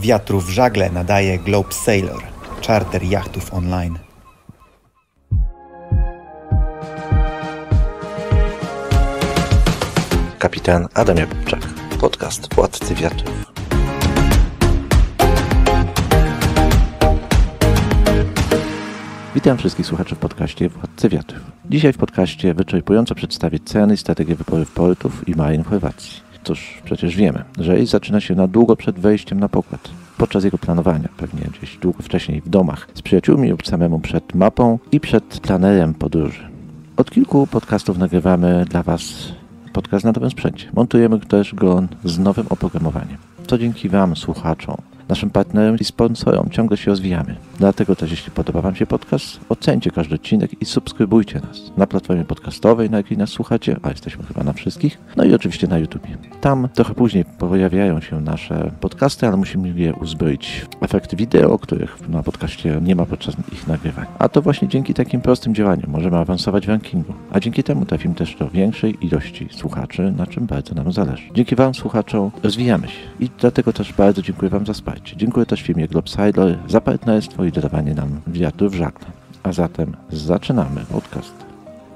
Wiatrów w żagle nadaje Globe Sailor, charter jachtów online. Kapitan Adam Jakubczak, podcast Władcy Wiatrów. Witam wszystkich słuchaczy w podcaście Władcy Wiatrów. Dzisiaj w podcaście wyczerpująco przedstawię ceny i strategię wypływu portów i marin w Chorwacji. Cóż, przecież wiemy, że rejs zaczyna się na długo przed wejściem na pokład. Podczas jego planowania, pewnie gdzieś długo wcześniej w domach, z przyjaciółmi lub samemu przed mapą i przed planerem podróży. Od kilku podcastów nagrywamy dla Was podcast na nowym sprzęcie. Montujemy też go z nowym oprogramowaniem. To dzięki Wam, słuchaczom, naszym partnerom i sponsorom ciągle się rozwijamy. Dlatego też, jeśli podoba Wam się podcast, ocencie każdy odcinek i subskrybujcie nas na platformie podcastowej, na jakiej nas słuchacie, a jesteśmy chyba na wszystkich, no i oczywiście na YouTubie. Tam trochę później pojawiają się nasze podcasty, ale musimy je uzbroić w efekty wideo, których na podcaście nie ma podczas ich nagrywania. A to właśnie dzięki takim prostym działaniom możemy awansować w rankingu, a dzięki temu trafimy też do większej ilości słuchaczy, na czym bardzo nam zależy. Dzięki Wam, słuchaczom, rozwijamy się i dlatego też bardzo dziękuję Wam za wsparcie. Dziękuję też firmie Globsider za partnerstwo i dodawanie nam wiatru w żagle. A zatem zaczynamy podcast.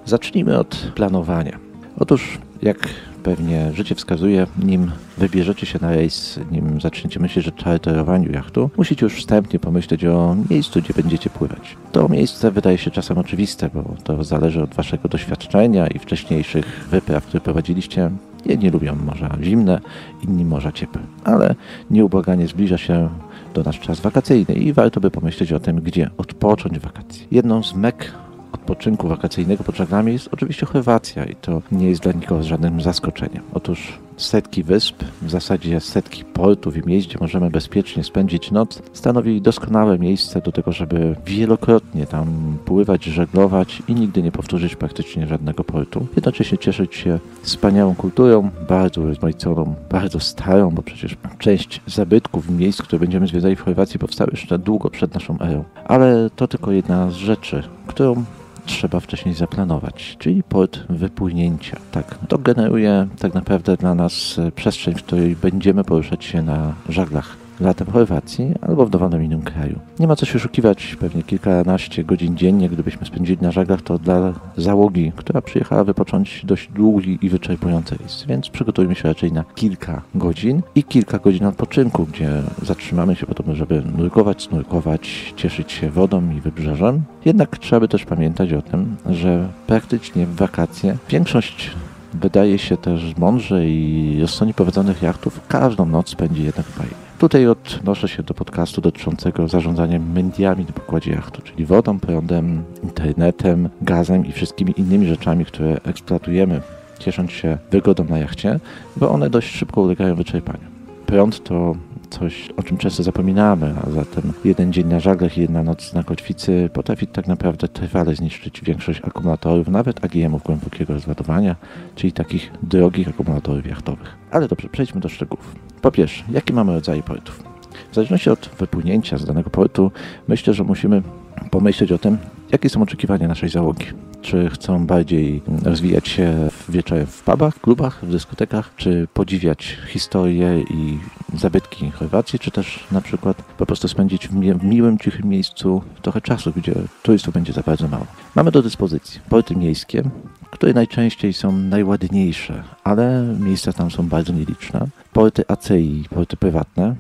Zacznijmy od planowania. Otóż, jak pewnie życie wskazuje, nim wybierzecie się na rejs, nim zaczniecie myśleć o czarterowaniu jachtu, musicie już wstępnie pomyśleć o miejscu, gdzie będziecie pływać. To miejsce wydaje się czasem oczywiste, bo to zależy od waszego doświadczenia i wcześniejszych wypraw, które prowadziliście. Jedni lubią morza zimne, inni morza ciepłe, ale nieubłaganie zbliża się do nasz czas wakacyjny i warto by pomyśleć o tym, gdzie odpocząć wakacje. Jedną z mek odpoczynku wakacyjnego pod żaglami jest oczywiście Chorwacja i to nie jest dla nikogo żadnym zaskoczeniem. Otóż setki wysp, w zasadzie setki portów i miejsc, gdzie możemy bezpiecznie spędzić noc, stanowi doskonałe miejsce do tego, żeby wielokrotnie tam pływać, żeglować i nigdy nie powtórzyć praktycznie żadnego portu. Jednocześnie cieszyć się wspaniałą kulturą, bardzo rozmaiconą, bardzo starą, bo przecież część zabytków, miejsc, które będziemy zwiedzali w Chorwacji powstały jeszcze długo przed naszą erą. Ale to tylko jedna z rzeczy, którą trzeba wcześniej zaplanować, czyli port wypłynięcia. Tak, to generuje tak naprawdę dla nas przestrzeń, w której będziemy poruszać się na żaglach latem w Chorwacji albo w dowolnym innym kraju. Nie ma co się oszukiwać, pewnie kilkanaście godzin dziennie, gdybyśmy spędzili na żaglach, to dla załogi, która przyjechała wypocząć dość długi i wyczerpujący rejs, więc przygotujmy się raczej na kilka godzin i kilka godzin odpoczynku, gdzie zatrzymamy się po to, żeby nurkować, snurkować, cieszyć się wodą i wybrzeżem. Jednak trzeba by też pamiętać o tym, że praktycznie w wakacje większość wydaje się też mądrze i rozsądnie prowadzonych jachtów każdą noc spędzi jednak w baje. Tutaj odnoszę się do podcastu dotyczącego zarządzania mediami na pokładzie jachtu, czyli wodą, prądem, internetem, gazem i wszystkimi innymi rzeczami, które eksploatujemy, ciesząc się wygodą na jachcie, bo one dość szybko ulegają wyczerpaniu. Prąd to coś, o czym często zapominamy, a zatem jeden dzień na żaglach i jedna noc na kotwicy potrafi tak naprawdę trwale zniszczyć większość akumulatorów, nawet AGM-ów głębokiego rozładowania, czyli takich drogich akumulatorów jachtowych. Ale dobrze, przejdźmy do szczegółów. Po pierwsze, jakie mamy rodzaje portów? W zależności od wypłynięcia z danego portu, myślę, że musimy pomyśleć o tym, jakie są oczekiwania naszej załogi. Czy chcą bardziej rozwijać się wieczorem w pubach, klubach, w dyskotekach, czy podziwiać historię i zabytki Chorwacji, czy też na przykład po prostu spędzić w, w miłym, cichym miejscu trochę czasu, gdzie turystów będzie za bardzo mało. Mamy do dyspozycji porty miejskie, które najczęściej są najładniejsze, ale miejsca tam są bardzo nieliczne. Porty ACI, porty prywatne,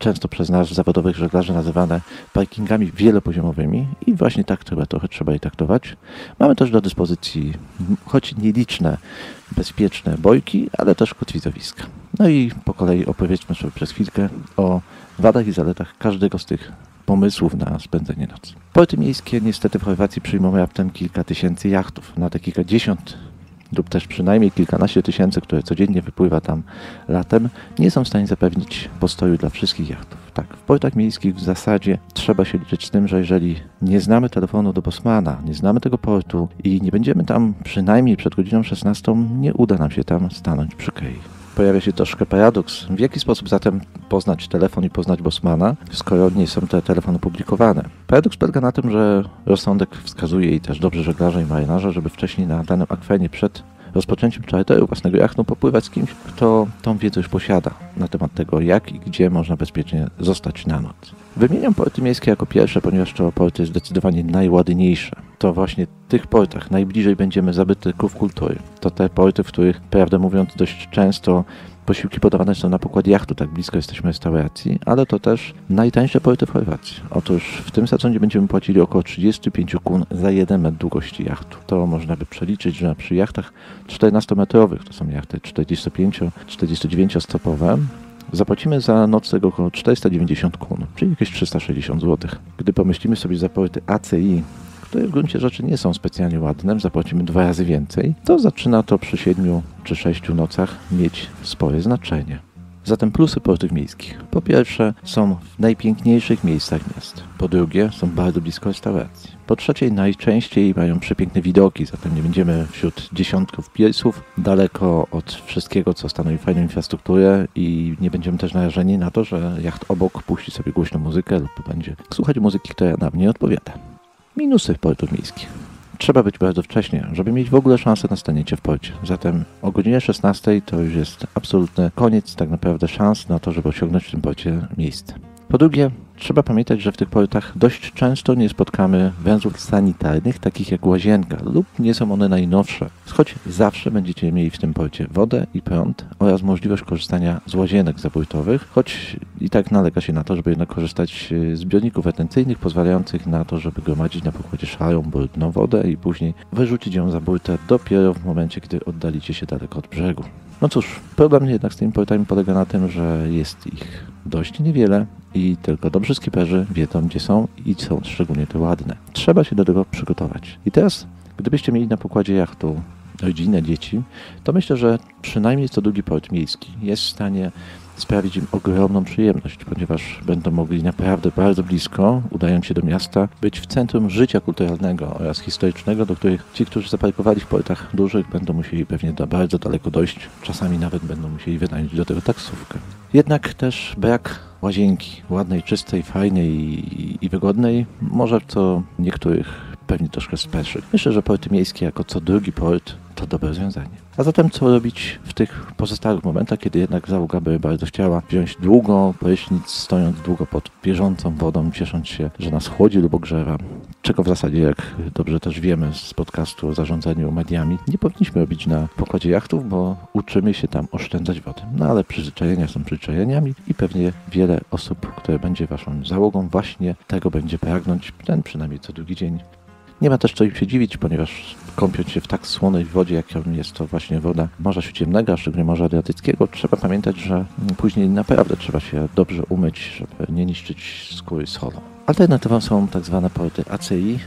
często przez nas zawodowych żeglarzy nazywane parkingami wielopoziomowymi i właśnie tak chyba trochę trzeba je traktować. Mamy też do dyspozycji choć nieliczne, bezpieczne bojki, ale też kotwizowiska. No i po kolei opowiedzmy sobie przez chwilkę o wadach i zaletach każdego z tych pomysłów na spędzenie nocy. Porty miejskie niestety w Chorwacji przyjmują raptem kilka tysięcy jachtów, na te kilkadziesiąt lub też przynajmniej kilkanaście tysięcy, które codziennie wypływa tam latem, nie są w stanie zapewnić postoju dla wszystkich jachtów. Tak, w portach miejskich w zasadzie trzeba się liczyć z tym, że jeżeli nie znamy telefonu do Bosmana, nie znamy tego portu i nie będziemy tam przynajmniej przed godziną 16, nie uda nam się tam stanąć przy kei pojawia się troszkę paradoks. W jaki sposób zatem poznać telefon i poznać Bosmana, skoro nie są te telefony publikowane? Paradoks polega na tym, że rozsądek wskazuje i też dobrze żeglarze i marynarze, żeby wcześniej na danym akwenie przed rozpoczęciem charteru własnego jachtu popływać z kimś, kto tą wiedzę już posiada na temat tego, jak i gdzie można bezpiecznie zostać na noc. Wymieniam porty miejskie jako pierwsze, ponieważ to porty zdecydowanie najładniejsze. To właśnie tych portach najbliżej będziemy zabytków kultury. To te porty, w których, prawdę mówiąc, dość często posiłki podawane są na pokład jachtu, tak blisko jesteśmy restauracji, ale to też najtańsze porty w Chorwacji. Otóż w tym sezonie będziemy płacili około 35 kun za 1 metr długości jachtu. To można by przeliczyć, że przy jachtach 14-metrowych, to są jachty 45-49 stopowe, Zapłacimy za nocleg około 490 kun, czyli jakieś 360 zł. Gdy pomyślimy sobie za porty ACI, które w gruncie rzeczy nie są specjalnie ładne, zapłacimy dwa razy więcej, to zaczyna to przy siedmiu czy sześciu nocach mieć spore znaczenie. Zatem plusy portów miejskich. Po pierwsze, są w najpiękniejszych miejscach miast. Po drugie, są bardzo blisko restauracji. Po trzecie, najczęściej mają przepiękne widoki, zatem nie będziemy wśród dziesiątków piesów, daleko od wszystkiego, co stanowi fajną infrastrukturę i nie będziemy też narażeni na to, że jacht obok puści sobie głośną muzykę lub będzie słuchać muzyki, która nam nie odpowiada. Minusy portów miejskich. Trzeba być bardzo wcześnie, żeby mieć w ogóle szansę na staniecie w porcie. Zatem o godzinie 16 to już jest absolutny koniec tak naprawdę szans na to, żeby osiągnąć w tym porcie miejsce. Po drugie, trzeba pamiętać, że w tych portach dość często nie spotkamy węzłów sanitarnych, takich jak łazienka, lub nie są one najnowsze. Choć zawsze będziecie mieli w tym porcie wodę i prąd oraz możliwość korzystania z łazienek zabójtowych, choć i tak nalega się na to, żeby jednak korzystać z zbiorników retencyjnych pozwalających na to, żeby gromadzić na pokładzie szarą, brudną wodę i później wyrzucić ją za burtę dopiero w momencie, gdy oddalicie się daleko od brzegu. No cóż, problem jednak z tymi portami polega na tym, że jest ich dość niewiele i tylko dobrzy skiperzy wiedzą, gdzie są i są szczególnie te ładne. Trzeba się do tego przygotować. I teraz, gdybyście mieli na pokładzie jachtu rodzinę, dzieci, to myślę, że przynajmniej co drugi port miejski jest w stanie sprawić im ogromną przyjemność, ponieważ będą mogli naprawdę bardzo blisko, udając się do miasta, być w centrum życia kulturalnego oraz historycznego, do których ci, którzy zaparkowali w portach dużych, będą musieli pewnie do bardzo daleko dojść, czasami nawet będą musieli wynająć do tego taksówkę. Jednak też brak łazienki ładnej, czystej, fajnej i, i wygodnej może co niektórych pewnie troszkę speszy. Myślę, że porty miejskie jako co drugi port to dobre rozwiązanie. A zatem co robić w tych pozostałych momentach, kiedy jednak załoga by bardzo chciała wziąć długo prysznic, stojąc długo pod bieżącą wodą, ciesząc się, że nas chłodzi lub ogrzewa, czego w zasadzie, jak dobrze też wiemy z podcastu o zarządzaniu mediami, nie powinniśmy robić na pokładzie jachtów, bo uczymy się tam oszczędzać wodę. No ale przyzwyczajenia są przyzwyczajeniami i pewnie wiele osób, które będzie waszą załogą, właśnie tego będzie pragnąć, ten przynajmniej co drugi dzień nie ma też co im się dziwić, ponieważ kąpiąc się w tak słonej wodzie, jaką jest to właśnie woda Morza Śródziemnego, a szczególnie Morza Adriatyckiego, trzeba pamiętać, że później naprawdę trzeba się dobrze umyć, żeby nie niszczyć skóry solą. Alternatywą są tak zwane porty ACI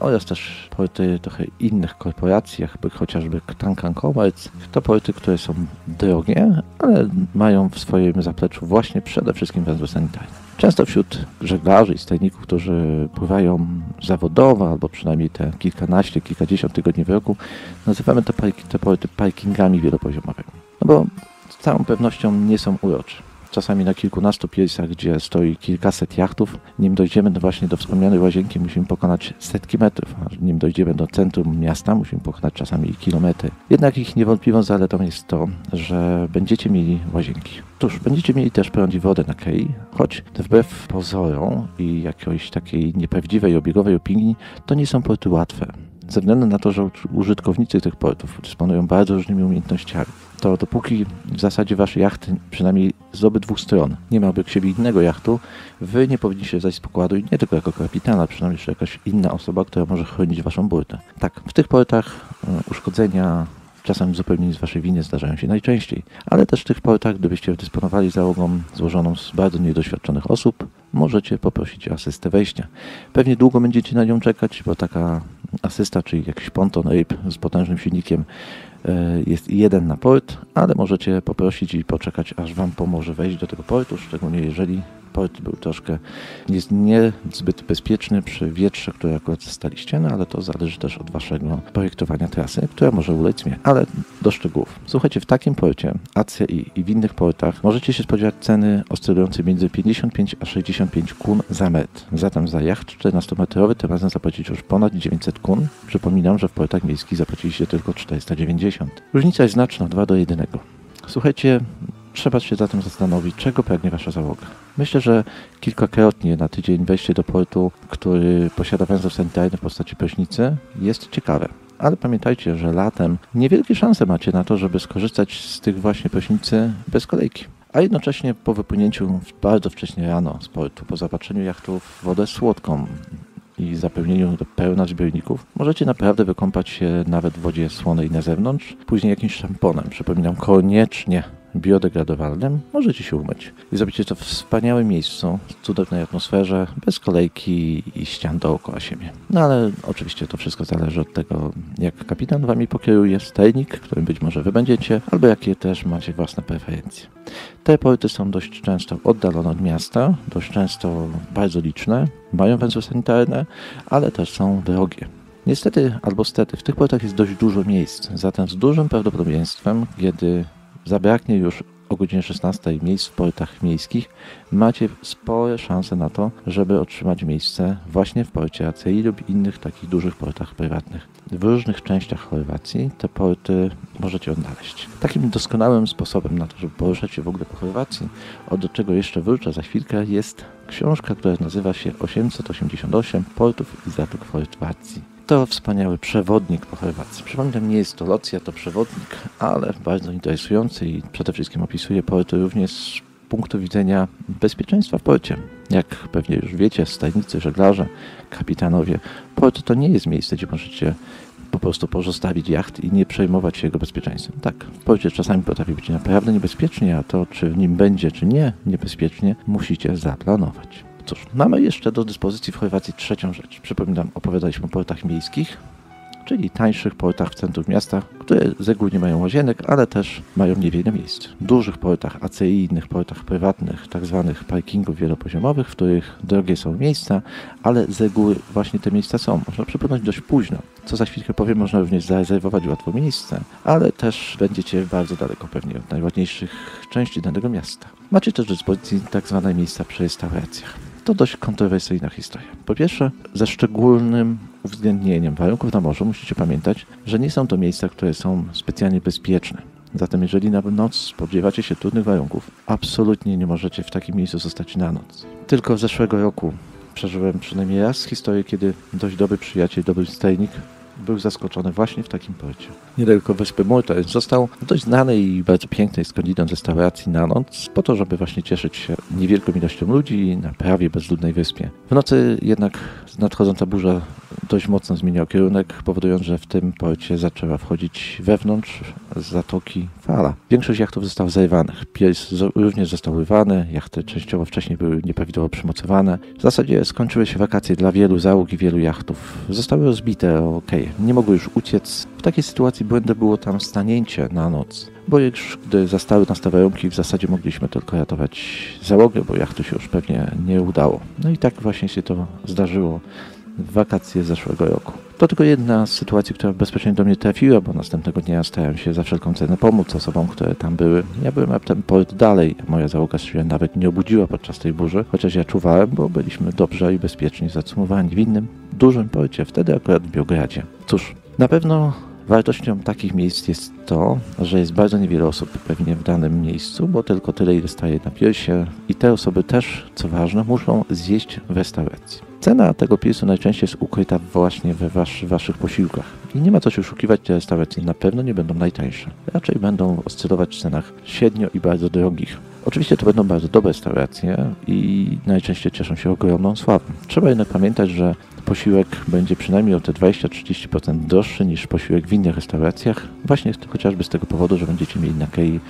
oraz też porty trochę innych korporacji, jakby chociażby Tankan Commerce. To porty, które są drogie, ale mają w swoim zapleczu właśnie przede wszystkim węzły sanitarne. Często wśród żeglarzy i stajników, którzy pływają zawodowo, albo przynajmniej te kilkanaście, kilkadziesiąt tygodni w roku, nazywamy te porty parkingami wielopoziomowymi. No bo z całą pewnością nie są urocze czasami na kilkunastu piecach, gdzie stoi kilkaset jachtów. Nim dojdziemy do właśnie do wspomnianej łazienki, musimy pokonać setki metrów, a nim dojdziemy do centrum miasta, musimy pokonać czasami kilometry. Jednak ich niewątpliwą zaletą jest to, że będziecie mieli łazienki. Cóż, będziecie mieli też prąd i wodę na kei, choć wbrew pozorom i jakiejś takiej nieprawdziwej, obiegowej opinii, to nie są porty łatwe ze względu na to, że użytkownicy tych portów dysponują bardzo różnymi umiejętnościami, to dopóki w zasadzie wasz jacht, przynajmniej z obydwu stron, nie ma obok siebie innego jachtu, wy nie powinniście zajść z pokładu i nie tylko jako kapitan, ale przynajmniej jeszcze jakaś inna osoba, która może chronić waszą burtę. Tak, w tych portach e, uszkodzenia czasem zupełnie nie z waszej winy zdarzają się najczęściej, ale też w tych portach, gdybyście dysponowali załogą złożoną z bardzo niedoświadczonych osób, możecie poprosić o asystę wejścia. Pewnie długo będziecie na nią czekać, bo taka asysta, czyli jakiś ponton RIP z potężnym silnikiem e, jest jeden na port, ale możecie poprosić i poczekać, aż Wam pomoże wejść do tego portu, szczególnie jeżeli port był troszkę jest niezbyt bezpieczny przy wietrze, który akurat staliście, no ale to zależy też od waszego projektowania trasy, która może ulec zmianie. Ale do szczegółów. Słuchajcie, w takim porcie ACI i w innych portach możecie się spodziewać ceny oscylujące między 55 a 65 kun za metr. Zatem za jacht 14-metrowy tym razem zapłacić już ponad 900 kun. Przypominam, że w portach miejskich zapłaciliście tylko 490. Różnica jest znaczna, 2 do 1. Słuchajcie, trzeba się zatem zastanowić, czego pragnie Wasza załoga. Myślę, że kilkakrotnie na tydzień wejście do portu, który posiada węzeł sanitarny w postaci prysznicy, jest ciekawe. Ale pamiętajcie, że latem niewielkie szanse macie na to, żeby skorzystać z tych właśnie prysznicy bez kolejki. A jednocześnie po wypłynięciu bardzo wcześnie rano z portu, po zapatrzeniu jachtów w wodę słodką, i zapełnieniu do pełna zbiorników, możecie naprawdę wykąpać się nawet w wodzie słonej na zewnątrz, później jakimś szamponem. Przypominam, koniecznie biodegradowalnym, możecie się umyć. I zrobicie to w wspaniałym miejscu, w cudownej atmosferze, bez kolejki i ścian dookoła siebie. No ale oczywiście to wszystko zależy od tego, jak kapitan wami pokieruje, stajnik, którym być może wy będziecie, albo jakie też macie własne preferencje. Te porty są dość często oddalone od miasta, dość często bardzo liczne, mają węzły sanitarne, ale też są drogie. Niestety albo stety, w tych portach jest dość dużo miejsc, zatem z dużym prawdopodobieństwem, kiedy zabraknie już o godzinie 16 miejsc w portach miejskich, macie spore szanse na to, żeby otrzymać miejsce właśnie w porcie ACI lub innych takich dużych portach prywatnych. W różnych częściach Chorwacji te porty możecie odnaleźć. Takim doskonałym sposobem na to, żeby poruszać się w ogóle po Chorwacji, od czego jeszcze wrócę za chwilkę, jest książka, która nazywa się 888 Portów i Zatów Chorwacji. To wspaniały przewodnik po Chorwacji. Przypominam, nie jest to locja, to przewodnik, ale bardzo interesujący i przede wszystkim opisuje porty również z punktu widzenia bezpieczeństwa w porcie. Jak pewnie już wiecie, stajnicy, żeglarze, kapitanowie, port to nie jest miejsce, gdzie możecie po prostu pozostawić jacht i nie przejmować się jego bezpieczeństwem. Tak, w porcie czasami potrafi być naprawdę niebezpiecznie, a to, czy w nim będzie, czy nie niebezpiecznie, musicie zaplanować. Cóż, mamy jeszcze do dyspozycji w Chorwacji trzecią rzecz. Przypominam, opowiadaliśmy o portach miejskich, czyli tańszych portach w centrum miasta, które z reguły nie mają łazienek, ale też mają niewiele miejsc. Dużych portach innych portach prywatnych, tak zwanych parkingów wielopoziomowych, w których drogie są miejsca, ale z reguły właśnie te miejsca są. Można przypłynąć dość późno. Co za chwilkę powiem, można również zarezerwować łatwo miejsce, ale też będziecie bardzo daleko pewnie od najładniejszych części danego miasta. Macie też do dyspozycji tak zwane miejsca przy restauracjach. To dość kontrowersyjna historia. Po pierwsze, ze szczególnym uwzględnieniem warunków na morzu musicie pamiętać, że nie są to miejsca, które są specjalnie bezpieczne. Zatem jeżeli na noc spodziewacie się trudnych warunków, absolutnie nie możecie w takim miejscu zostać na noc. Tylko zeszłego roku przeżyłem przynajmniej raz historię, kiedy dość dobry przyjaciel, dobry stajnik był zaskoczony właśnie w takim porcie. Niedaleko wyspy Murta został dość znany i bardzo pięknej skądinąd restauracji na noc, po to, żeby właśnie cieszyć się niewielką ilością ludzi na prawie bezludnej wyspie. W nocy jednak nadchodząca burza dość mocno zmieniła kierunek, powodując, że w tym porcie zaczęła wchodzić wewnątrz zatoki fala. Większość jachtów została zerwanych. Pies również został urwany, jachty częściowo wcześniej były nieprawidłowo przymocowane. W zasadzie skończyły się wakacje dla wielu załóg i wielu jachtów. Zostały rozbite, ok, nie mogły już uciec. W takiej sytuacji błędem było tam stanięcie na noc, bo już gdy zastały nas te warunki, w zasadzie mogliśmy tylko ratować załogę, bo jachtu się już pewnie nie udało. No i tak właśnie się to zdarzyło w wakacje zeszłego roku. To tylko jedna z sytuacji, która bezpośrednio do mnie trafiła, bo następnego dnia starałem się za wszelką cenę pomóc osobom, które tam były. Ja byłem ten port dalej. Moja załoga się nawet nie obudziła podczas tej burzy, chociaż ja czuwałem, bo byliśmy dobrze i bezpiecznie zacumowani w innym, dużym porcie, wtedy akurat w Biogradzie. Cóż, na pewno Wartością takich miejsc jest to, że jest bardzo niewiele osób pewnie w danym miejscu, bo tylko tyle, ile staje na piersie i te osoby też, co ważne, muszą zjeść w restauracji. Cena tego piersu najczęściej jest ukryta właśnie we was, waszych posiłkach. I nie ma co się oszukiwać, te restauracje na pewno nie będą najtańsze. Raczej będą oscylować w cenach średnio i bardzo drogich. Oczywiście to będą bardzo dobre restauracje i najczęściej cieszą się ogromną sławą. Trzeba jednak pamiętać, że posiłek będzie przynajmniej o te 20-30% droższy niż posiłek w innych restauracjach, właśnie chociażby z tego powodu, że będziecie mieli na Kei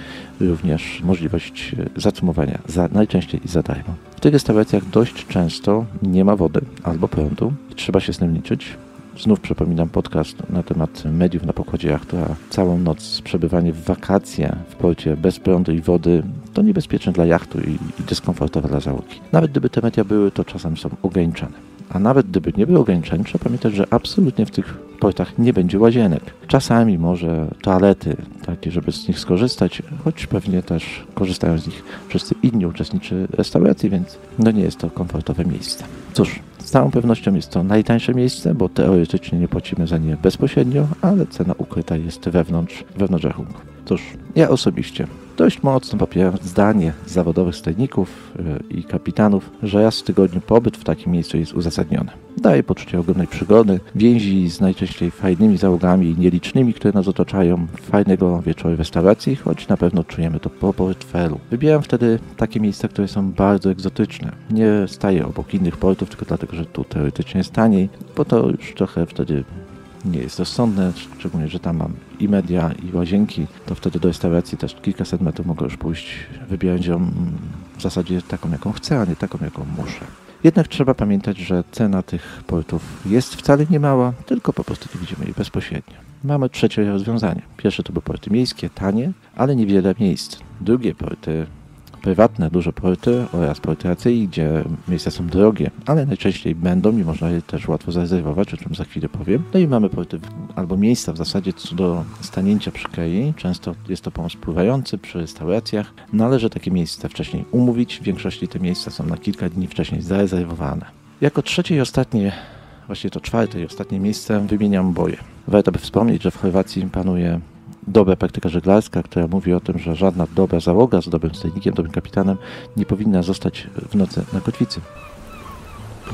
również możliwość e, zacumowania za, najczęściej i za darmo. W tych restauracjach dość często nie ma wody albo prądu. Trzeba się z tym liczyć. Znów przypominam podcast na temat mediów na pokładzie jachtu, a całą noc przebywanie w wakacje w porcie bez prądu i wody to niebezpieczne dla jachtu i, i dyskomfortowe dla załogi. Nawet gdyby te media były, to czasem są ograniczone. A nawet gdyby nie było ograniczeń, trzeba pamiętać, że absolutnie w tych portach nie będzie łazienek. Czasami może toalety, takie, żeby z nich skorzystać, choć pewnie też korzystają z nich wszyscy inni uczestnicy restauracji, więc no nie jest to komfortowe miejsce. Cóż, z całą pewnością jest to najtańsze miejsce, bo teoretycznie nie płacimy za nie bezpośrednio, ale cena ukryta jest wewnątrz, wewnątrz rachunku. Cóż, ja osobiście dość mocno popieram zdanie zawodowych stajników y, i kapitanów, że raz w tygodniu pobyt w takim miejscu jest uzasadniony. Daje poczucie ogromnej przygody, więzi z najczęściej fajnymi załogami i nielicznymi, które nas otaczają, fajnego wieczoru w restauracji, choć na pewno czujemy to po portfelu. Wybieram wtedy takie miejsca, które są bardzo egzotyczne. Nie staję obok innych portów, tylko dlatego, że tu teoretycznie jest taniej, bo to już trochę wtedy nie jest rozsądne, szczególnie, że tam mam i media, i łazienki, to wtedy do restauracji też kilkaset metrów mogę już pójść, wybierając ją w zasadzie taką, jaką chcę, a nie taką, jaką muszę. Jednak trzeba pamiętać, że cena tych portów jest wcale nie mała, tylko po prostu nie widzimy jej bezpośrednio. Mamy trzecie rozwiązanie. Pierwsze to były porty miejskie, tanie, ale niewiele miejsc. Drugie porty prywatne, duże porty oraz porty racji, gdzie miejsca są drogie, ale najczęściej będą i można je też łatwo zarezerwować, o czym za chwilę powiem. No i mamy porty albo miejsca w zasadzie co do stanięcia przy kei. Często jest to pomoc pływający przy restauracjach. Należy takie miejsca wcześniej umówić. W większości te miejsca są na kilka dni wcześniej zarezerwowane. Jako trzecie i ostatnie właśnie to czwarte i ostatnie miejsce wymieniam boje. Warto by wspomnieć, że w Chorwacji panuje dobra praktyka żeglarska, która mówi o tym, że żadna dobra załoga z dobrym stajnikiem, dobrym kapitanem nie powinna zostać w nocy na kotwicy.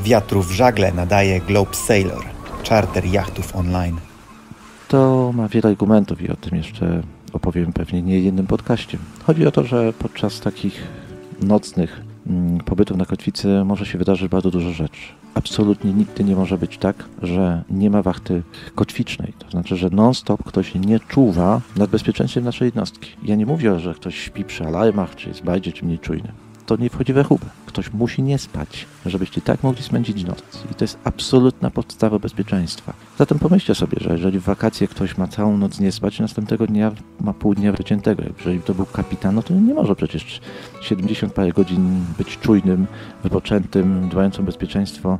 Wiatrów w żagle nadaje Globe Sailor, charter jachtów online. To ma wiele argumentów i o tym jeszcze opowiem pewnie nie jednym podcaście. Chodzi o to, że podczas takich nocnych mm, pobytów na kotwicy może się wydarzyć bardzo dużo rzeczy absolutnie nigdy nie może być tak, że nie ma wachty kotwicznej. To znaczy, że non-stop ktoś nie czuwa nad bezpieczeństwem naszej jednostki. Ja nie mówię, że ktoś śpi przy alarmach, czy jest bardziej, czy mniej czujny to nie wchodzi w rachubę. Ktoś musi nie spać, żebyście tak mogli spędzić noc. I to jest absolutna podstawa bezpieczeństwa. Zatem pomyślcie sobie, że jeżeli w wakacje ktoś ma całą noc nie spać, następnego dnia ma pół dnia wyciętego. Jeżeli to był kapitan, no to nie może przecież 70 parę godzin być czujnym, wypoczętym, dbającym o bezpieczeństwo,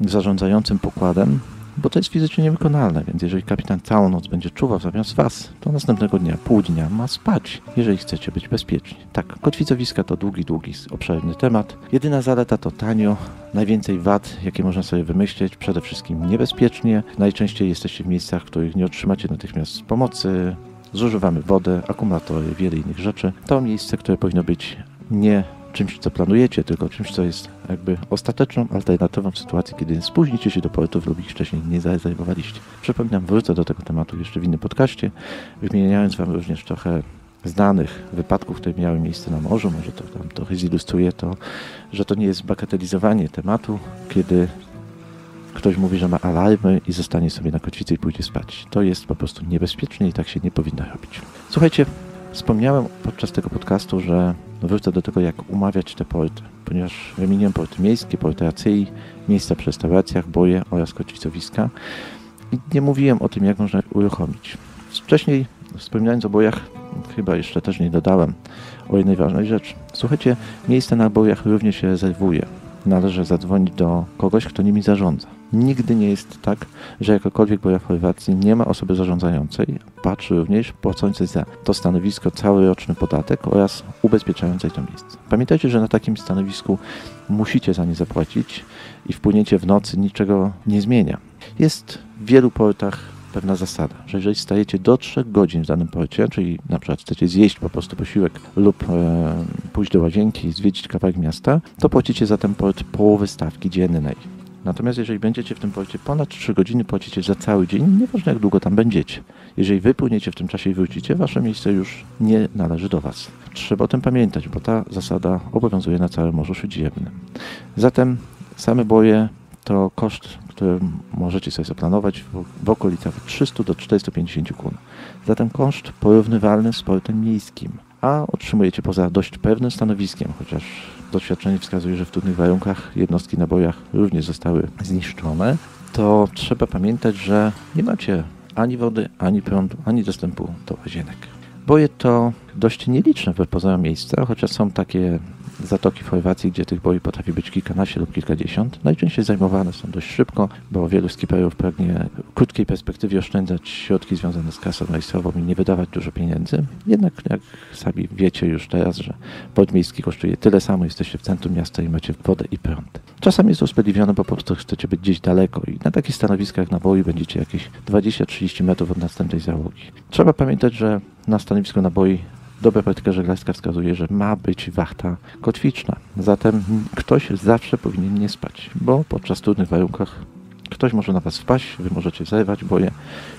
zarządzającym pokładem, bo to jest fizycznie niewykonalne, więc jeżeli kapitan całą noc będzie czuwał zamiast was, to następnego dnia, pół dnia ma spać, jeżeli chcecie być bezpieczni. Tak, kotwicowiska to długi, długi, obszerny temat. Jedyna zaleta to tanio, najwięcej wad, jakie można sobie wymyśleć, przede wszystkim niebezpiecznie. Najczęściej jesteście w miejscach, w których nie otrzymacie natychmiast pomocy, zużywamy wodę, akumulatory, wiele innych rzeczy. To miejsce, które powinno być nie czymś, co planujecie, tylko czymś, co jest jakby ostateczną alternatywą w sytuacji, kiedy spóźnicie się do portów lub ich wcześniej nie zarezerwowaliście. Przypominam, wrócę do tego tematu jeszcze w innym podcaście, wymieniając Wam również trochę znanych wypadków, które miały miejsce na morzu. Może to tam trochę zilustruje to, że to nie jest bagatelizowanie tematu, kiedy ktoś mówi, że ma alarmy i zostanie sobie na kotwicy i pójdzie spać. To jest po prostu niebezpieczne i tak się nie powinno robić. Słuchajcie, Wspomniałem podczas tego podcastu, że wrócę do tego, jak umawiać te porty, ponieważ wymieniłem porty miejskie, porty racji, miejsca przy restauracjach, boje oraz kotwicowiska i nie mówiłem o tym, jak można uruchomić. Wcześniej, wspominając o bojach, chyba jeszcze też nie dodałem o jednej ważnej rzeczy. Słuchajcie, miejsce na bojach również się rezerwuje. Należy zadzwonić do kogoś, kto nimi zarządza. Nigdy nie jest tak, że jakakolwiek boja Chorwacji nie ma osoby zarządzającej, patrzy również płacącej za to stanowisko cały roczny podatek oraz ubezpieczającej to miejsce. Pamiętajcie, że na takim stanowisku musicie za nie zapłacić i wpłynięcie w nocy niczego nie zmienia. Jest w wielu portach pewna zasada, że jeżeli stajecie do 3 godzin w danym porcie, czyli na przykład chcecie zjeść po prostu posiłek lub e, pójść do łazienki zwiedzić kawałek miasta, to płacicie za ten port połowy stawki dziennej. Natomiast jeżeli będziecie w tym porcie ponad 3 godziny, płacicie za cały dzień, nieważne jak długo tam będziecie. Jeżeli wypłyniecie w tym czasie i wrócicie, wasze miejsce już nie należy do was. Trzeba o tym pamiętać, bo ta zasada obowiązuje na całym Morzu Śródziemnym. Zatem same boje to koszt, możecie sobie zaplanować w, w okolicach 300 do 450 kun. Zatem koszt porównywalny z sportem miejskim, a otrzymujecie poza dość pewnym stanowiskiem, chociaż doświadczenie wskazuje, że w trudnych warunkach jednostki na bojach również zostały zniszczone. to trzeba pamiętać, że nie macie ani wody, ani prądu, ani dostępu do łazienek. Boje to dość nieliczne w pozorom miejsca, chociaż są takie zatoki w Chorwacji, gdzie tych boi potrafi być kilkanaście lub kilkadziesiąt. Najczęściej zajmowane są dość szybko, bo wielu skiperów pragnie w krótkiej perspektywie oszczędzać środki związane z kasą rejestrową i nie wydawać dużo pieniędzy. Jednak jak sami wiecie już teraz, że port miejski kosztuje tyle samo, jesteście w centrum miasta i macie wodę i prąd. Czasami jest usprawiedliwione, bo po prostu chcecie być gdzieś daleko i na takich stanowiskach na boi będziecie jakieś 20-30 metrów od następnej załogi. Trzeba pamiętać, że na stanowisku naboi dobra praktyka żeglarska wskazuje, że ma być wachta kotwiczna. Zatem ktoś zawsze powinien nie spać, bo podczas trudnych warunkach ktoś może na was wpaść, wy możecie zerwać boje.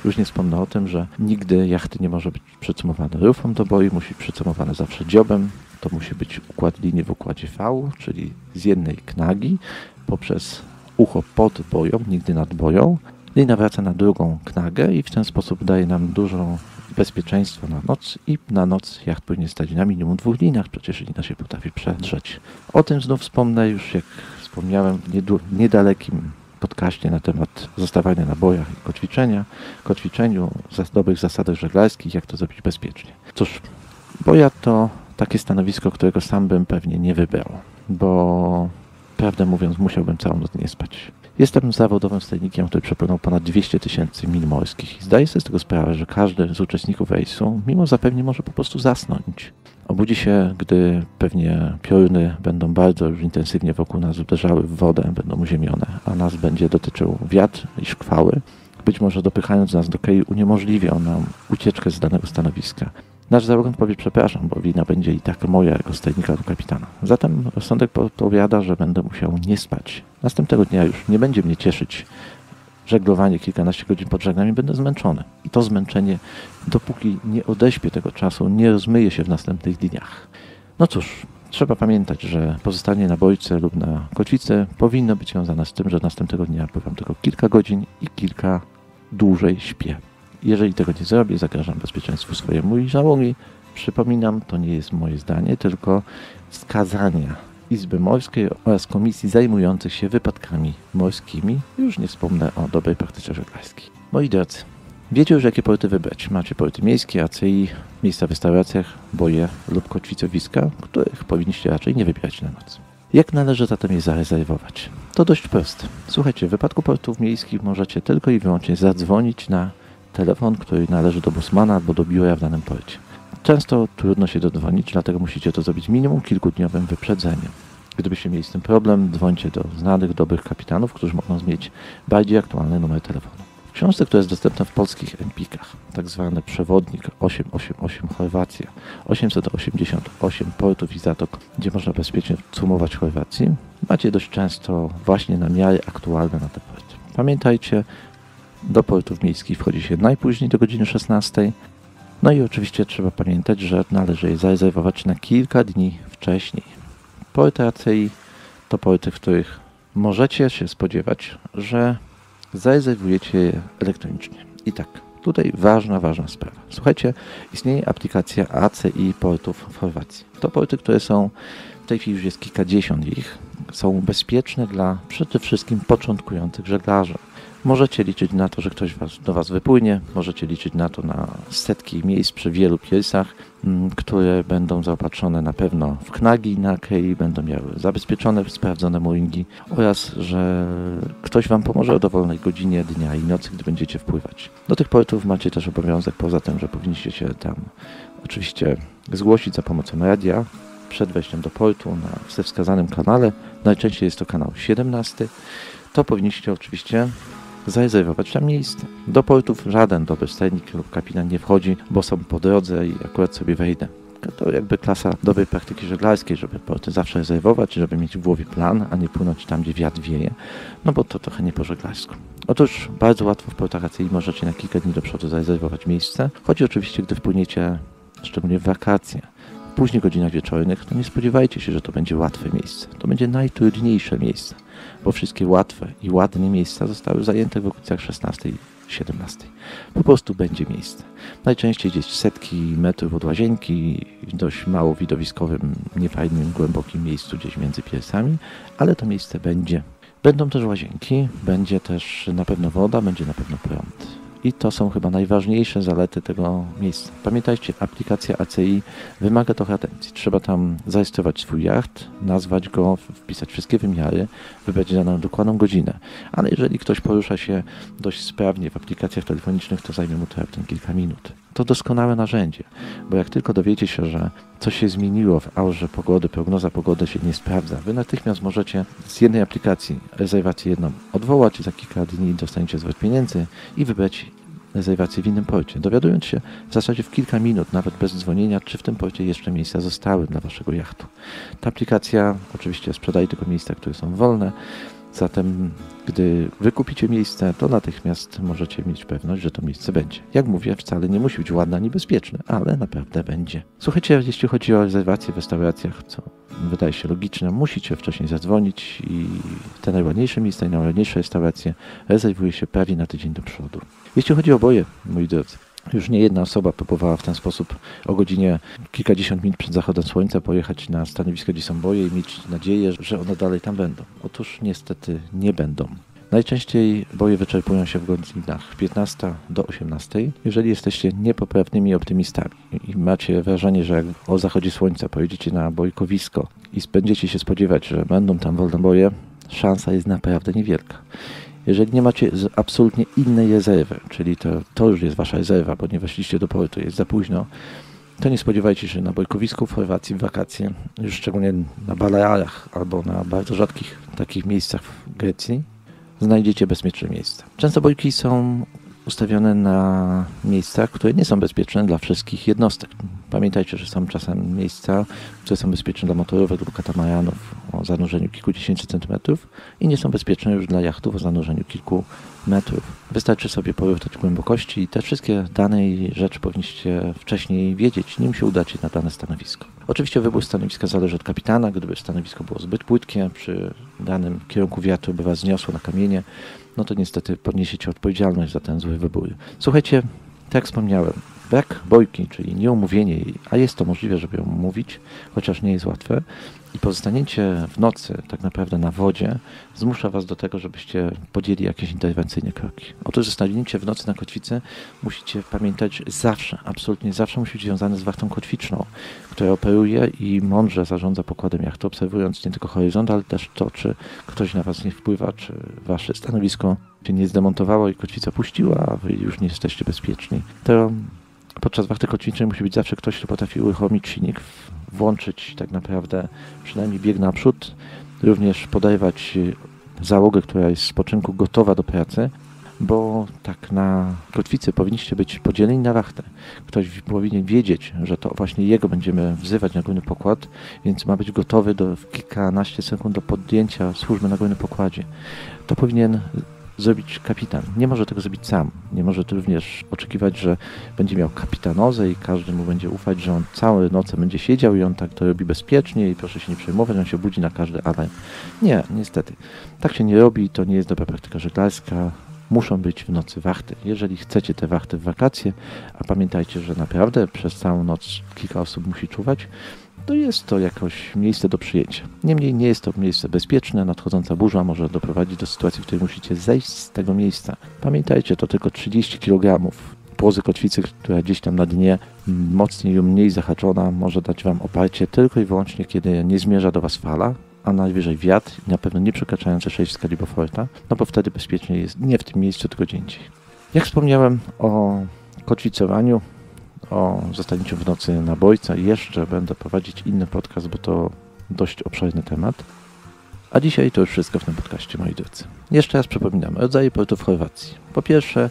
Już nie wspomnę o tym, że nigdy jachty nie może być przycumowane rufą do boi, musi być przycumowane zawsze dziobem. To musi być układ linii w układzie V, czyli z jednej knagi poprzez ucho pod boją, nigdy nad boją. Lina wraca na drugą knagę i w ten sposób daje nam dużą bezpieczeństwo na noc i na noc jacht powinien stać na minimum dwóch linach, przecież lina się potrafi przedrzeć. O tym znów wspomnę już, jak wspomniałem, w niedalekim podcaście na temat zostawania na bojach i kotwiczenia, kotwiczeniu, dobrych zasadach żeglarskich, jak to zrobić bezpiecznie. Cóż, boja to takie stanowisko, którego sam bym pewnie nie wybrał, bo prawdę mówiąc musiałbym całą noc nie spać. Jestem zawodowym stajnikiem, który przepłynął ponad 200 tysięcy mil morskich i zdaję sobie z tego sprawę, że każdy z uczestników rejsu, mimo zapewne, może po prostu zasnąć. Obudzi się, gdy pewnie pioruny będą bardzo już intensywnie wokół nas uderzały w wodę, będą uziemione, a nas będzie dotyczył wiatr i szkwały. Być może dopychając nas do kei uniemożliwią nam ucieczkę z danego stanowiska. Nasz załogant powie przepraszam, bo wina będzie i tak moja jako stajnika lub kapitana. Zatem rozsądek powiada, że będę musiał nie spać. Następnego dnia już nie będzie mnie cieszyć żeglowanie kilkanaście godzin pod żaglami, będę zmęczony. I to zmęczenie, dopóki nie odeśpię tego czasu, nie rozmyje się w następnych dniach. No cóż, trzeba pamiętać, że pozostanie na bojce lub na kotwicy powinno być związane z tym, że następnego dnia pływam tylko kilka godzin i kilka dłużej śpię. Jeżeli tego nie zrobię, zagrażam bezpieczeństwu swojemu i załogi. Przypominam, to nie jest moje zdanie, tylko wskazania Izby Morskiej oraz komisji zajmujących się wypadkami morskimi. Już nie wspomnę o dobrej praktyce żeglarskiej. Moi drodzy, wiecie już jakie porty wybrać. Macie porty miejskie, ACI, miejsca w restauracjach, boje lub kotwicowiska, których powinniście raczej nie wybierać na noc. Jak należy zatem je zarezerwować? To dość proste. Słuchajcie, w wypadku portów miejskich możecie tylko i wyłącznie zadzwonić na telefon, który należy do busmana albo do biura w danym porcie. Często trudno się dodzwonić, dlatego musicie to zrobić minimum kilkudniowym wyprzedzeniem. Gdybyście mieli z tym problem, dzwońcie do znanych, dobrych kapitanów, którzy mogą mieć bardziej aktualny numer telefonu. W książce, która jest dostępna w polskich empikach, tak zwany przewodnik 888 Chorwacja, 888 portów i zatok, gdzie można bezpiecznie cumować Chorwacji, macie dość często właśnie na miarę aktualne na te porty. Pamiętajcie, do portów miejskich wchodzi się najpóźniej do godziny 16. No i oczywiście trzeba pamiętać, że należy je zarezerwować na kilka dni wcześniej. Porty ACI to porty, w których możecie się spodziewać, że zarezerwujecie je elektronicznie. I tak, tutaj ważna, ważna sprawa. Słuchajcie, istnieje aplikacja ACI portów w Chorwacji. To porty, które są, w tej chwili już jest kilkadziesiąt ich, są bezpieczne dla przede wszystkim początkujących żeglarzy. Możecie liczyć na to, że ktoś was, do Was wypłynie, możecie liczyć na to na setki miejsc przy wielu piersach, mm, które będą zaopatrzone na pewno w knagi na kei, będą miały zabezpieczone, sprawdzone mooringi oraz, że ktoś Wam pomoże o dowolnej godzinie dnia i nocy, gdy będziecie wpływać. Do tych portów macie też obowiązek, poza tym, że powinniście się tam oczywiście zgłosić za pomocą radia, przed wejściem do portu na we wskazanym kanale. Najczęściej jest to kanał 17. To powinniście oczywiście zarezerwować tam miejsce. Do portów żaden dobry stajnik lub kapitan nie wchodzi, bo są po drodze i akurat sobie wejdę. To jakby klasa dobrej praktyki żeglarskiej, żeby porty zawsze rezerwować, żeby mieć w głowie plan, a nie płynąć tam, gdzie wiatr wieje, no bo to trochę nie po żeglarsku. Otóż bardzo łatwo w portach ACI możecie na kilka dni do przodu zarezerwować miejsce. Chodzi oczywiście, gdy wpłyniecie szczególnie w wakacje w późnych godzinach wieczornych, to nie spodziewajcie się, że to będzie łatwe miejsce. To będzie najtrudniejsze miejsce bo wszystkie łatwe i ładne miejsca zostały zajęte w okolicach 16 i 17. Po prostu będzie miejsce. Najczęściej gdzieś setki metrów od łazienki, w dość mało widowiskowym, niefajnym, głębokim miejscu gdzieś między piersami, ale to miejsce będzie. Będą też łazienki, będzie też na pewno woda, będzie na pewno prąd. I to są chyba najważniejsze zalety tego miejsca. Pamiętajcie, aplikacja ACI wymaga trochę atencji. Trzeba tam zarejestrować swój jacht, nazwać go, wpisać wszystkie wymiary, wybrać daną dokładną godzinę. Ale jeżeli ktoś porusza się dość sprawnie w aplikacjach telefonicznych, to zajmie mu to raptem kilka minut. To doskonałe narzędzie, bo jak tylko dowiecie się, że coś się zmieniło w aurze pogody, prognoza pogody się nie sprawdza, wy natychmiast możecie z jednej aplikacji rezerwację jedną odwołać, za kilka dni dostaniecie zwrot pieniędzy i wybrać rezerwację w innym porcie, dowiadując się w zasadzie w kilka minut, nawet bez dzwonienia, czy w tym porcie jeszcze miejsca zostały dla Waszego jachtu. Ta aplikacja oczywiście sprzedaje tylko miejsca, które są wolne, Zatem, gdy wykupicie miejsce, to natychmiast możecie mieć pewność, że to miejsce będzie. Jak mówię, wcale nie musi być ładne ani bezpieczne, ale naprawdę będzie. Słuchajcie, jeśli chodzi o rezerwacje w restauracjach, co wydaje się logiczne, musicie wcześniej zadzwonić i te najładniejsze miejsca i najładniejsze restauracje rezerwuje się prawie na tydzień do przodu. Jeśli chodzi o boje, moi drodzy, już nie jedna osoba próbowała w ten sposób o godzinie kilkadziesiąt minut przed zachodem słońca pojechać na stanowisko, gdzie są boje i mieć nadzieję, że one dalej tam będą. Otóż niestety nie będą. Najczęściej boje wyczerpują się w godzinach 15 do 18. Jeżeli jesteście niepoprawnymi optymistami i macie wrażenie, że jak o zachodzie słońca pojedziecie na bojkowisko i będziecie się spodziewać, że będą tam wolne boje, szansa jest naprawdę niewielka. Jeżeli nie macie absolutnie innej rezerwy, czyli to, to już jest wasza rezerwa, bo nie weszliście do portu, jest za późno, to nie spodziewajcie się na bojkowisku w Chorwacji w wakacje, już szczególnie na Balearach albo na bardzo rzadkich takich miejscach w Grecji, znajdziecie bezpieczne miejsca. Często bojki są ustawione na miejscach, które nie są bezpieczne dla wszystkich jednostek. Pamiętajcie, że są czasem miejsca, które są bezpieczne dla motorówek lub katamaranów o zanurzeniu kilkudziesięciu centymetrów i nie są bezpieczne już dla jachtów o zanurzeniu kilku metrów. Wystarczy sobie porównać głębokości i te wszystkie dane i rzeczy powinniście wcześniej wiedzieć, nim się udacie na dane stanowisko. Oczywiście wybór stanowiska zależy od kapitana. Gdyby stanowisko było zbyt płytkie, przy danym kierunku wiatru by was zniosło na kamienie, no to niestety podniesiecie odpowiedzialność za ten zły wybór. Słuchajcie, tak jak wspomniałem, brak bojki, czyli nieumówienie jej, a jest to możliwe, żeby ją umówić, chociaż nie jest łatwe, i pozostaniecie w nocy tak naprawdę na wodzie zmusza was do tego, żebyście podjęli jakieś interwencyjne kroki. Otóż zostanięcie w nocy na kotwicy musicie pamiętać zawsze, absolutnie zawsze musi być związane z wachtą kotwiczną, która operuje i mądrze zarządza pokładem jachtu, obserwując nie tylko horyzont, ale też to, czy ktoś na was nie wpływa, czy wasze stanowisko się nie zdemontowało i kotwica puściła, a wy już nie jesteście bezpieczni. To podczas wachty kotwicznej musi być zawsze ktoś, kto potrafi uruchomić silnik, włączyć tak naprawdę przynajmniej bieg naprzód, również podawać załogę, która jest z spoczynku gotowa do pracy, bo tak na kotwicy powinniście być podzieleni na wachtę. Ktoś powinien wiedzieć, że to właśnie jego będziemy wzywać na górny pokład, więc ma być gotowy do kilkanaście sekund do podjęcia służby na górnym pokładzie. To powinien zrobić kapitan. Nie może tego zrobić sam. Nie może również oczekiwać, że będzie miał kapitanozę i każdy mu będzie ufać, że on całe noce będzie siedział i on tak to robi bezpiecznie i proszę się nie przejmować, on się budzi na każdy alarm. Nie, niestety. Tak się nie robi, to nie jest dobra praktyka żeglarska. Muszą być w nocy wachty. Jeżeli chcecie te wachty w wakacje, a pamiętajcie, że naprawdę przez całą noc kilka osób musi czuwać, to jest to jakoś miejsce do przyjęcia. Niemniej nie jest to miejsce bezpieczne, nadchodząca burza może doprowadzić do sytuacji, w której musicie zejść z tego miejsca. Pamiętajcie, to tylko 30 kg płozy kotwicy, która gdzieś tam na dnie mocniej lub mniej zahaczona może dać Wam oparcie tylko i wyłącznie, kiedy nie zmierza do Was fala, a najwyżej wiatr na pewno nie przekraczające 6 w skali Beauforta, no bo wtedy bezpiecznie jest nie w tym miejscu, tylko gdzie indziej. Jak wspomniałem o kotwicowaniu, o zostanięciu w nocy na bojca. Jeszcze będę prowadzić inny podcast, bo to dość obszerny temat. A dzisiaj to już wszystko w tym podcaście, moi drodzy. Jeszcze raz przypominam, rodzaje portów w Chorwacji. Po pierwsze,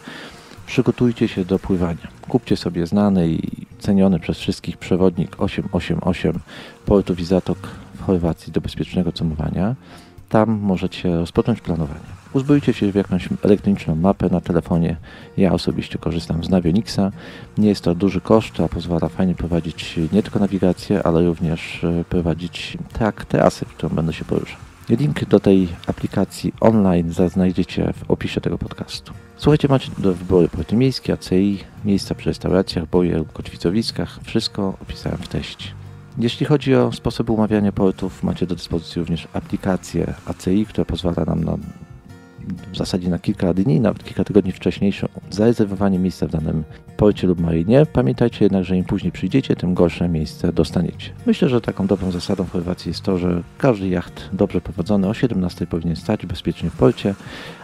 przygotujcie się do pływania. Kupcie sobie znany i ceniony przez wszystkich przewodnik 888 portów i zatok w Chorwacji do bezpiecznego cumowania. Tam możecie rozpocząć planowanie. Uzbroicie się w jakąś elektroniczną mapę na telefonie. Ja osobiście korzystam z Navionixa. Nie jest to duży koszt, a pozwala fajnie prowadzić nie tylko nawigację, ale również e, prowadzić tak trasy, w którą będę się poruszał. Link do tej aplikacji online znajdziecie w opisie tego podcastu. Słuchajcie, macie do wyboru porty miejskie, ACI, miejsca przy restauracjach, boje kotwicowiskach. Wszystko opisałem w treści. Jeśli chodzi o sposoby umawiania portów, macie do dyspozycji również aplikację ACI, która pozwala nam na w zasadzie na kilka dni, nawet kilka tygodni wcześniejsze zarezerwowanie miejsca w danym porcie lub marynie. Pamiętajcie jednak, że im później przyjdziecie, tym gorsze miejsce dostaniecie. Myślę, że taką dobrą zasadą w Chorwacji jest to, że każdy jacht dobrze prowadzony o 17 powinien stać bezpiecznie w porcie,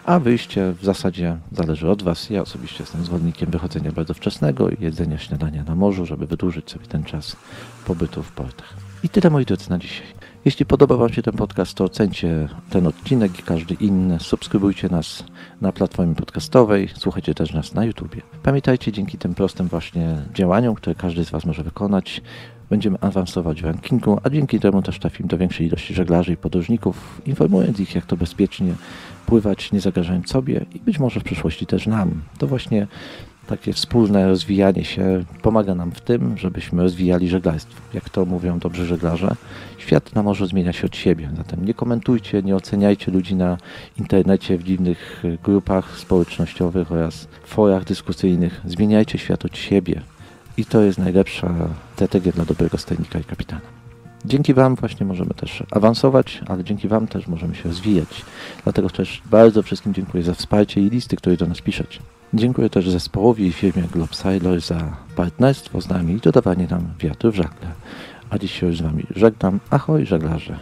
a wyjście w zasadzie zależy od Was. Ja osobiście jestem zwolennikiem wychodzenia bardzo wczesnego i jedzenia śniadania na morzu, żeby wydłużyć sobie ten czas pobytu w portach. I tyle moi drodzy na dzisiaj. Jeśli podoba Wam się ten podcast, to ocencie ten odcinek i każdy inny. Subskrybujcie nas na platformie podcastowej, słuchajcie też nas na YouTubie. Pamiętajcie, dzięki tym prostym właśnie działaniom, które każdy z Was może wykonać, będziemy awansować w rankingu, a dzięki temu też trafimy do większej ilości żeglarzy i podróżników, informując ich, jak to bezpiecznie pływać, nie zagrażając sobie i być może w przyszłości też nam. To właśnie takie wspólne rozwijanie się pomaga nam w tym, żebyśmy rozwijali żeglarstwo. Jak to mówią dobrzy żeglarze, świat na morzu zmienia się od siebie. Zatem nie komentujcie, nie oceniajcie ludzi na internecie, w dziwnych grupach społecznościowych oraz forach dyskusyjnych. Zmieniajcie świat od siebie. I to jest najlepsza strategia dla dobrego stajnika i kapitana. Dzięki Wam właśnie możemy też awansować, ale dzięki Wam też możemy się rozwijać. Dlatego też bardzo wszystkim dziękuję za wsparcie i listy, które do nas piszecie. Dziękuję też zespołowi i firmie Globsiler za partnerstwo z nami i dodawanie nam wiatru w żagle. A dziś się już z Wami żegnam. Ahoj żeglarze.